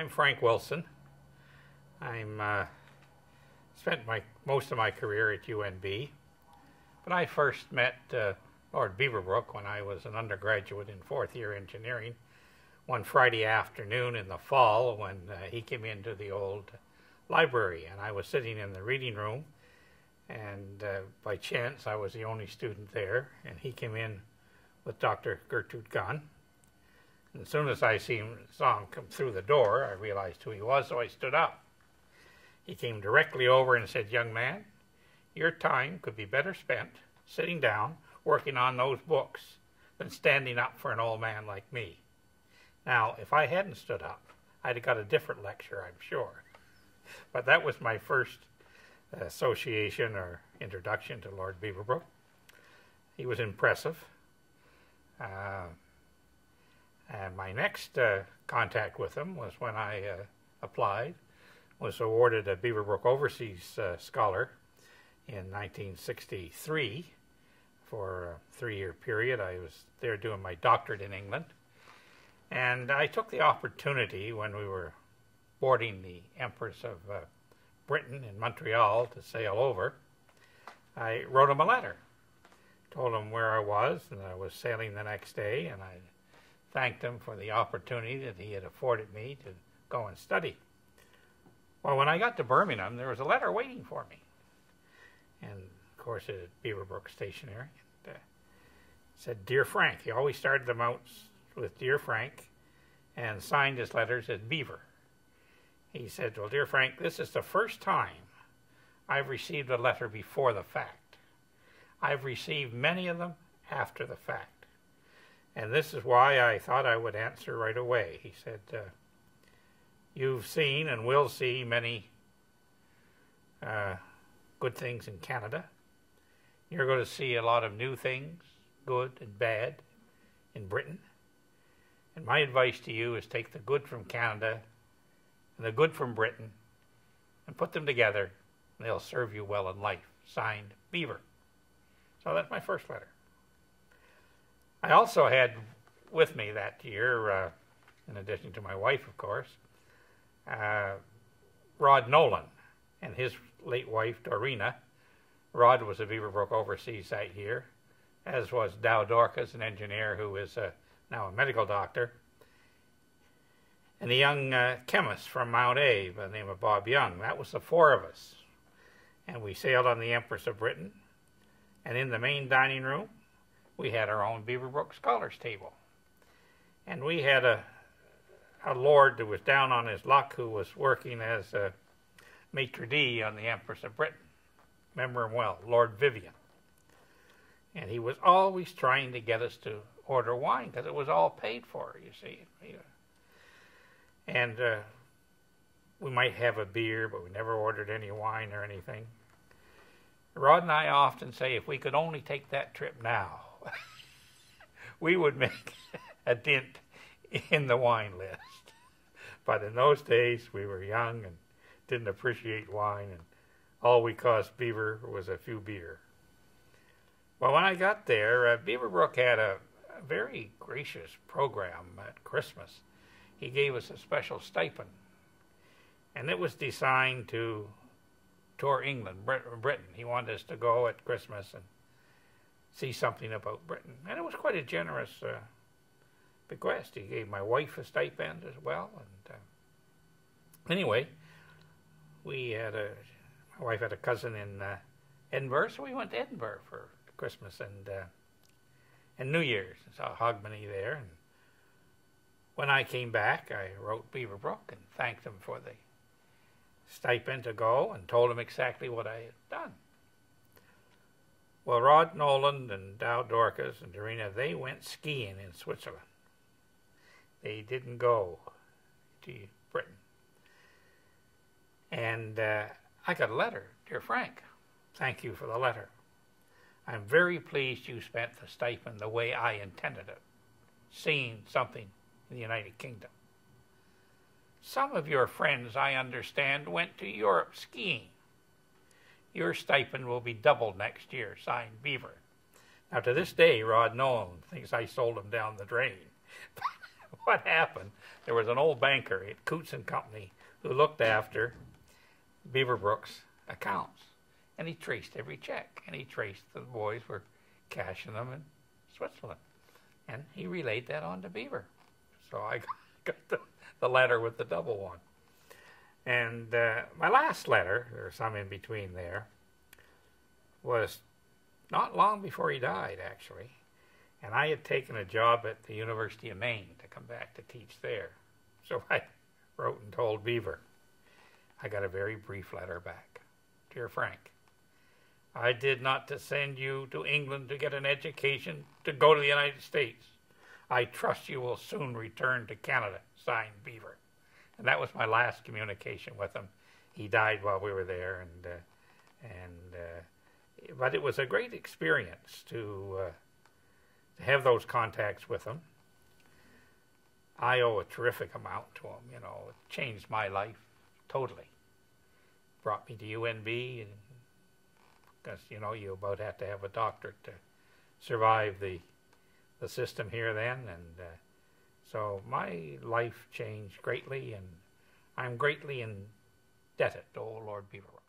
I'm Frank Wilson. I'm uh, spent my most of my career at UNB, but I first met uh, Lord Beaverbrook when I was an undergraduate in fourth year engineering. One Friday afternoon in the fall, when uh, he came into the old library, and I was sitting in the reading room, and uh, by chance I was the only student there, and he came in with Dr. Gertrude Gunn as soon as I saw him come through the door, I realized who he was, so I stood up. He came directly over and said, Young man, your time could be better spent sitting down working on those books than standing up for an old man like me. Now, if I hadn't stood up, I'd have got a different lecture, I'm sure. But that was my first association or introduction to Lord Beaverbrook. He was impressive. And my next uh, contact with him was when I uh, applied, was awarded a Beaverbrook Overseas uh, Scholar in 1963 for a three-year period. I was there doing my doctorate in England. And I took the opportunity when we were boarding the Empress of uh, Britain in Montreal to sail over. I wrote him a letter, told him where I was, and I was sailing the next day, and I thanked him for the opportunity that he had afforded me to go and study. Well, when I got to Birmingham, there was a letter waiting for me. And of course, it had Beaverbrook Stationery. And, uh, said, Dear Frank. He always started them out with Dear Frank and signed his letters as Beaver. He said, Well, dear Frank, this is the first time I've received a letter before the fact. I've received many of them after the fact. And this is why I thought I would answer right away. He said, uh, You've seen and will see many uh, good things in Canada. You're going to see a lot of new things, good and bad, in Britain. And my advice to you is take the good from Canada and the good from Britain and put them together, and they'll serve you well in life. Signed, Beaver. So that's my first letter. I also had with me that year, uh, in addition to my wife, of course, uh, Rod Nolan and his late wife, Dorina. Rod was a Beaverbrook overseas that year, as was Dow Dorcas, an engineer who is uh, now a medical doctor, and a young uh, chemist from Mount A by the name of Bob Young. That was the four of us. And we sailed on the Empress of Britain. And in the main dining room, we had our own Beaverbrook Scholars Table. And we had a, a lord who was down on his luck who was working as a maitre d' on the Empress of Britain. Remember him well, Lord Vivian. And he was always trying to get us to order wine because it was all paid for, you see. And uh, we might have a beer, but we never ordered any wine or anything. Rod and I often say if we could only take that trip now, we would make a dent in the wine list. But in those days, we were young and didn't appreciate wine, and all we cost Beaver was a few beer. Well, when I got there, uh, Beaverbrook had a, a very gracious program at Christmas. He gave us a special stipend, and it was designed to tour England, Britain. He wanted us to go at Christmas and see something about Britain. And it was quite a generous uh, bequest. He gave my wife a stipend as well. And uh, anyway, we had a my wife had a cousin in uh, Edinburgh, so we went to Edinburgh for Christmas and uh, and New Year's. And saw Hogmanay there, and when I came back, I wrote Beaverbrook and thanked him for the stipend to go and told him exactly what I had done. Well, Rod Nolan and Dow Dorcas and Dorina, they went skiing in Switzerland. They didn't go to Britain. And uh, I got a letter. Dear Frank, thank you for the letter. I'm very pleased you spent the stipend the way I intended it, seeing something in the United Kingdom. Some of your friends, I understand, went to Europe skiing. Your stipend will be doubled next year, signed Beaver. Now, to this day, Rod Nolan thinks I sold him down the drain. what happened? There was an old banker at Coutts and Company who looked after Beaverbrook's accounts, and he traced every check, and he traced the boys were cashing them in Switzerland, and he relayed that on to Beaver. So I got the, the letter with the double one. And uh, my last letter, or some in between there, was not long before he died, actually. And I had taken a job at the University of Maine to come back to teach there. So I wrote and told Beaver. I got a very brief letter back. Dear Frank, I did not to send you to England to get an education to go to the United States. I trust you will soon return to Canada. Signed Beaver. And that was my last communication with him. He died while we were there, and uh, and uh, but it was a great experience to uh, to have those contacts with him. I owe a terrific amount to him. You know, it changed my life totally. Brought me to UNB, and because you know you about have to have a doctorate to survive the the system here then, and uh, so my life changed greatly, and I'm greatly indebted to old Lord Beaver.